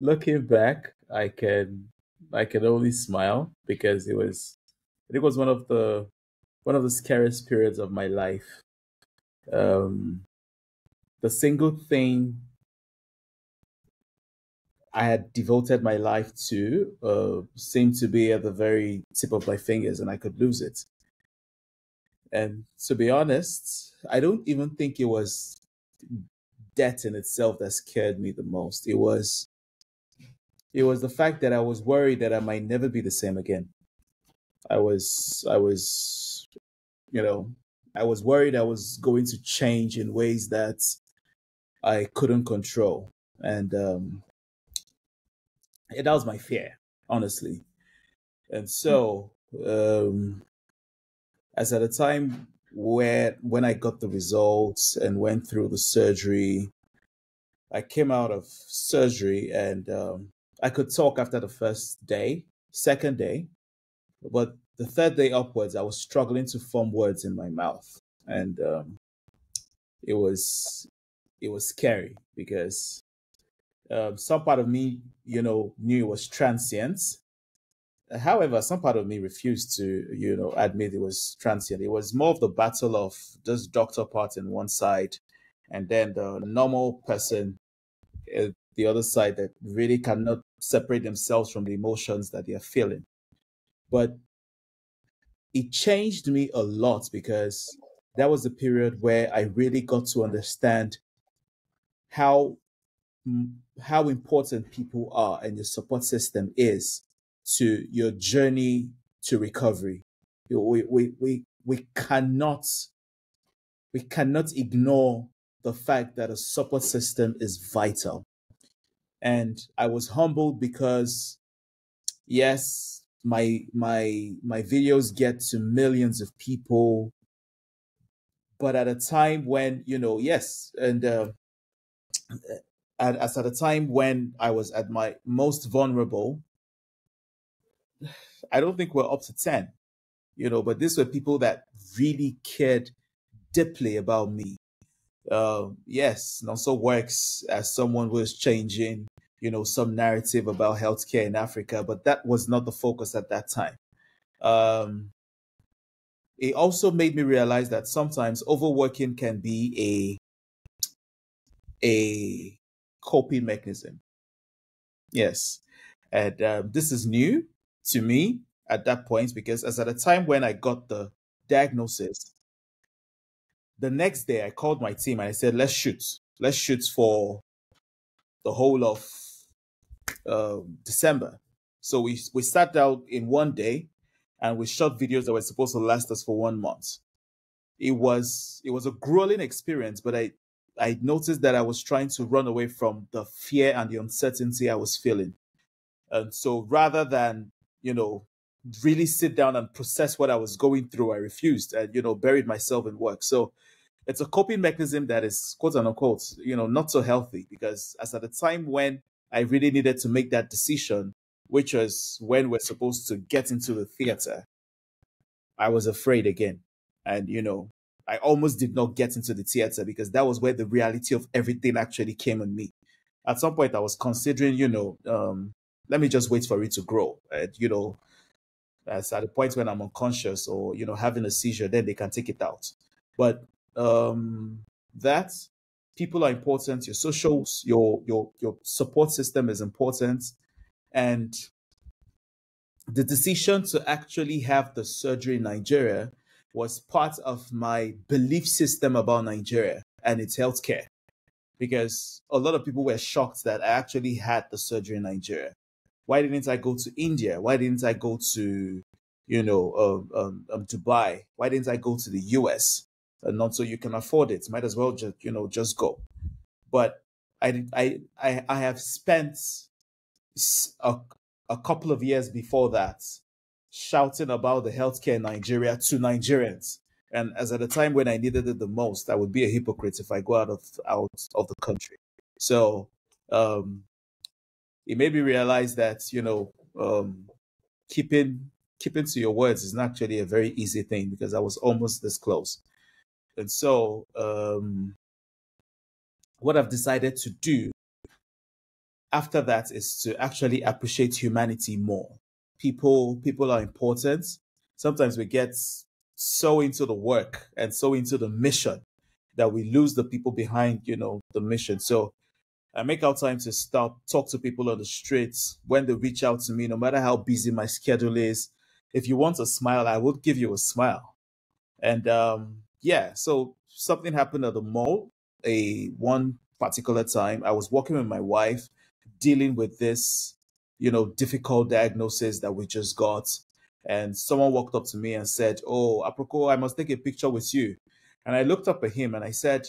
looking back, I can I can only smile because it was it was one of the one of the scariest periods of my life. Um, the single thing I had devoted my life to uh, seemed to be at the very tip of my fingers, and I could lose it. And to be honest, I don't even think it was debt in itself that scared me the most. It was it was the fact that I was worried that I might never be the same again. I was I was you know, I was worried I was going to change in ways that I couldn't control. And um that was my fear, honestly. And so um as at a time where when I got the results and went through the surgery, I came out of surgery and um, I could talk after the first day, second day, but the third day upwards, I was struggling to form words in my mouth, and um, it was it was scary because um, some part of me, you know, knew it was transient. However, some part of me refused to, you know, admit it was transient. It was more of the battle of this doctor part in one side, and then the normal person, uh, the other side that really cannot separate themselves from the emotions that they are feeling. But it changed me a lot because that was a period where I really got to understand how how important people are and your support system is to your journey to recovery. We, we, we, we cannot we cannot ignore the fact that a support system is vital. And I was humbled because yes, my my my videos get to millions of people. But at a time when you know yes and uh, at, as at a time when i was at my most vulnerable i don't think we're up to 10 you know but these were people that really cared deeply about me. Uh, yes also works as someone who is changing you know, some narrative about healthcare in Africa, but that was not the focus at that time. Um, it also made me realize that sometimes overworking can be a a coping mechanism. Yes, and um, this is new to me at that point because as at the time when I got the diagnosis, the next day I called my team and I said, "Let's shoot. Let's shoot for the whole of uh, December. So we we sat out in one day, and we shot videos that were supposed to last us for one month. It was it was a grueling experience, but I I noticed that I was trying to run away from the fear and the uncertainty I was feeling. And so rather than, you know, really sit down and process what I was going through, I refused and, you know, buried myself in work. So it's a coping mechanism that is quote unquote, you know, not so healthy because as at the time when I really needed to make that decision, which was when we're supposed to get into the theater. I was afraid again. And, you know, I almost did not get into the theater because that was where the reality of everything actually came on me. At some point, I was considering, you know, um, let me just wait for it to grow. And, you know, as at the point when I'm unconscious or, you know, having a seizure, then they can take it out. But um, that people are important your socials your your your support system is important and the decision to actually have the surgery in Nigeria was part of my belief system about Nigeria and its healthcare because a lot of people were shocked that I actually had the surgery in Nigeria. Why didn't I go to India? Why didn't I go to, you know, um, um, um, Dubai? Why didn't I go to the US? And not so you can afford it. Might as well just you know just go. But I I I, I have spent a, a couple of years before that shouting about the healthcare in Nigeria to Nigerians. And as at the time when I needed it the most, I would be a hypocrite if I go out of out of the country. So um, it made me realize that you know um, keeping keeping to your words is not actually a very easy thing because I was almost this close. And so, um, what I've decided to do after that is to actually appreciate humanity more. People, people are important. Sometimes we get so into the work and so into the mission that we lose the people behind, you know, the mission. So I make out time to stop, talk to people on the streets when they reach out to me, no matter how busy my schedule is. If you want a smile, I will give you a smile. And um, yeah, so something happened at the mall. A one particular time, I was working with my wife, dealing with this, you know, difficult diagnosis that we just got. And someone walked up to me and said, "Oh, Aproko, I must take a picture with you." And I looked up at him and I said,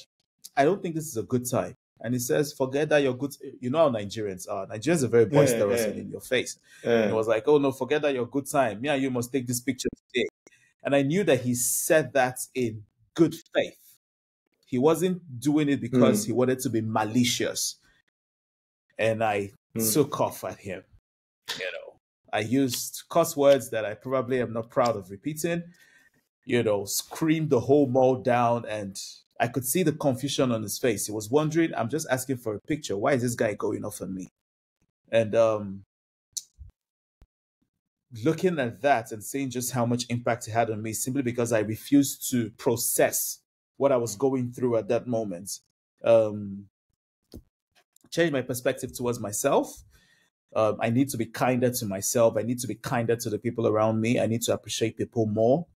"I don't think this is a good time." And he says, forget that you're good. You know how Nigerians are. Nigerians are very boisterous yeah, yeah. and in your face. Yeah. And it was like, oh no, forget that you're good time. Me and you must take this picture today. And I knew that he said that in good faith. He wasn't doing it because mm. he wanted to be malicious. And I mm. took off at him. You know, I used cuss words that I probably am not proud of repeating. You know, screamed the whole mall down and I could see the confusion on his face. He was wondering, I'm just asking for a picture. Why is this guy going off on me? And um, looking at that and seeing just how much impact it had on me simply because I refused to process what I was going through at that moment. Um, changed my perspective towards myself. Um, I need to be kinder to myself. I need to be kinder to the people around me. I need to appreciate people more.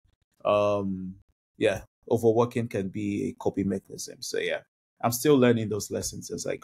Um, yeah, overworking can be a coping mechanism. So yeah, I'm still learning those lessons as I go.